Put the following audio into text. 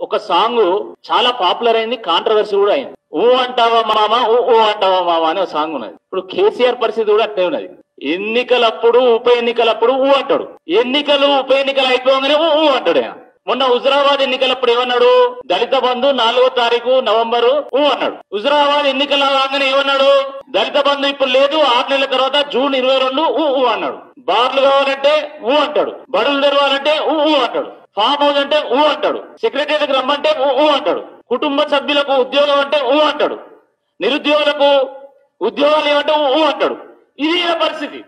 ఒక సాంగ్ చాలా పాపులర్ అయింది కాంట్రవర్సీ కూడా అయింది. ఊ అంటావా మామ ఊ ఊ అంటావా మామ అనే సాంగ్ ఉన్నది. ఇప్పుడు కేసీఆర్ పరిస్థితి కూడా అట్టే ఉన్నది. ఎన్నికలప్పుడు ఉప ఎన్నికలప్పుడు ఊ అంటాడు. ఎన్నికలు ఉప ఎన్నికలు అయిపోగానే ఊ అంటాడు ఆయన. మొన్న హుజరాబాద్ ఎన్నికలప్పుడు ఏమన్నాడు? దళిత బంధు నాలుగో తారీఖు నవంబరు ఊ అన్నాడు. హుజరాబాద్ ఎన్నికల రాగానే ఏమన్నాడు? దళిత బంధు ఇప్పుడు లేదు ఆరు నెలల తర్వాత జూన్ ఇరవై రెండు ఊ ఊ అన్నాడు. బార్లు కావాలంటే ఊ అంటాడు. బడులు తెరవాలంటే ఊ ఊ అంటాడు. ఫామ్ హౌస్ అంటే ఊ అంటాడు. సెక్రటరీకి రమ్మంటే ఊ ఊ అంటాడు. కుటుంబ సభ్యులకు ఉద్యోగం అంటే ఊ అంటాడు. నిరుద్యోగులకు ఉద్యోగాలు ఏమంటే ఊ అంటాడు. ఇది పరిస్థితి.